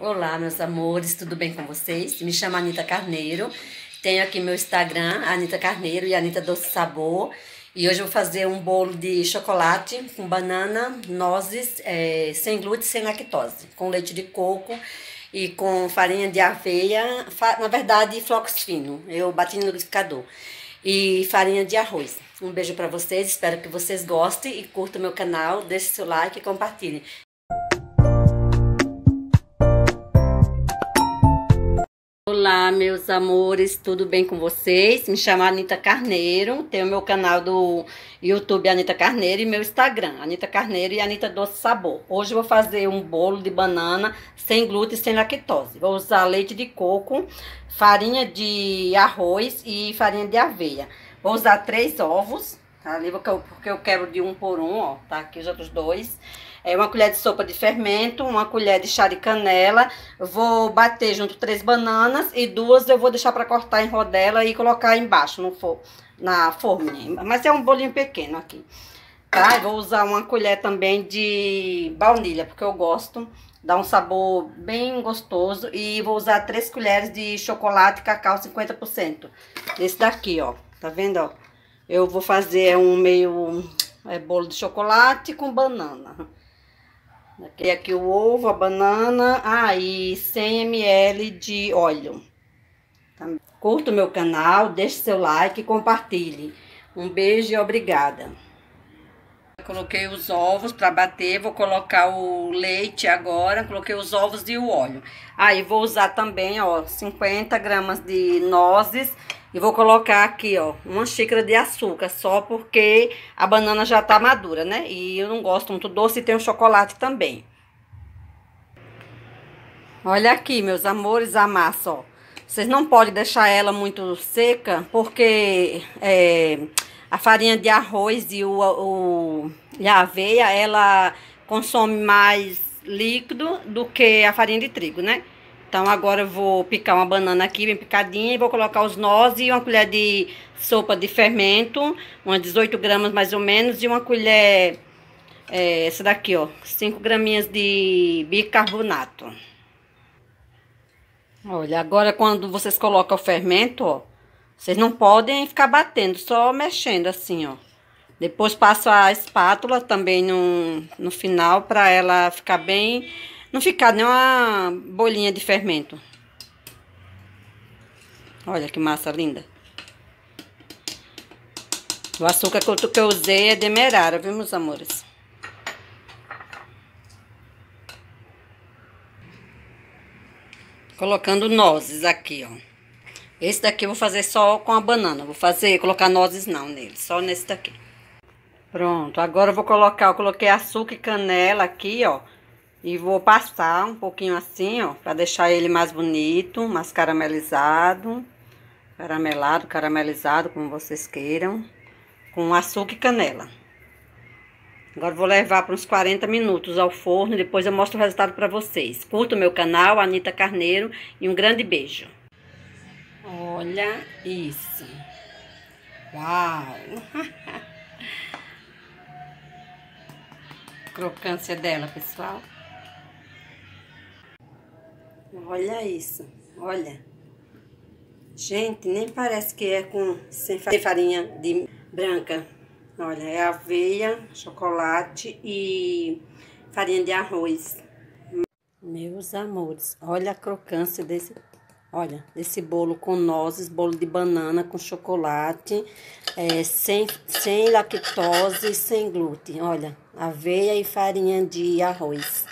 Olá, meus amores, tudo bem com vocês? Me chamo Anitta Carneiro, tenho aqui meu Instagram, Anitta Carneiro e Anitta Doce Sabor. E hoje eu vou fazer um bolo de chocolate com banana, nozes, é, sem glúten, sem lactose, com leite de coco e com farinha de aveia, na verdade, flocos fino. Eu bati no liquidificador. E farinha de arroz. Um beijo para vocês, espero que vocês gostem e curtam meu canal, deixe seu like e compartilhem. Olá, meus amores, tudo bem com vocês? Me chamo Anitta Carneiro, tenho meu canal do YouTube Anitta Carneiro e meu Instagram, Anitta Carneiro e Anitta Doce Sabor. Hoje vou fazer um bolo de banana sem glúten e sem lactose. Vou usar leite de coco, farinha de arroz e farinha de aveia. Vou usar três ovos, tá? Ali porque eu quero de um por um, ó, tá? Aqui os outros dois é uma colher de sopa de fermento, uma colher de chá de canela. Vou bater junto três bananas e duas eu vou deixar para cortar em rodela e colocar embaixo no for, na forminha. Mas é um bolinho pequeno aqui. Tá? Eu vou usar uma colher também de baunilha, porque eu gosto. Dá um sabor bem gostoso. E vou usar três colheres de chocolate cacau 50%. Esse daqui, ó. Tá vendo, ó? Eu vou fazer um meio é, bolo de chocolate com banana. Aqui, aqui o ovo, a banana, ah, e 100 ml de óleo. Tá? Curta o meu canal, deixe seu like e compartilhe. Um beijo e obrigada. Coloquei os ovos para bater, vou colocar o leite agora, coloquei os ovos e o óleo. Aí, vou usar também, ó, 50 gramas de nozes e vou colocar aqui, ó, uma xícara de açúcar, só porque a banana já tá madura, né? E eu não gosto muito doce e tem o chocolate também. Olha aqui, meus amores, a massa, ó. Vocês não podem deixar ela muito seca, porque é, a farinha de arroz e, o, o, e a aveia, ela consome mais líquido do que a farinha de trigo, né? Então, agora eu vou picar uma banana aqui, bem picadinha, e vou colocar os nozes e uma colher de sopa de fermento, umas 18 gramas mais ou menos, e uma colher, é, essa daqui, ó, 5 graminhas de bicarbonato. Olha, agora quando vocês colocam o fermento, ó, vocês não podem ficar batendo, só mexendo assim, ó. Depois passo a espátula também no, no final, para ela ficar bem não ficar nenhuma bolinha de fermento. Olha que massa linda. O açúcar que eu usei é demerara, viu, meus amores? Colocando nozes aqui, ó. Esse daqui eu vou fazer só com a banana. Vou fazer, colocar nozes não nele, só nesse daqui. Pronto, agora eu vou colocar, eu coloquei açúcar e canela aqui, ó. E vou passar um pouquinho assim, ó, pra deixar ele mais bonito, mais caramelizado. Caramelado, caramelizado, como vocês queiram. Com açúcar e canela. Agora vou levar para uns 40 minutos ao forno e depois eu mostro o resultado para vocês. Curta o meu canal, Anitta Carneiro, e um grande beijo. Olha isso. Uau! Crocância dela, pessoal. Olha isso, olha. Gente, nem parece que é com sem farinha de branca. Olha, é aveia, chocolate e farinha de arroz. Meus amores, olha a crocância desse, olha, desse bolo com nozes, bolo de banana com chocolate, é, sem, sem lactose sem glúten. Olha, aveia e farinha de arroz.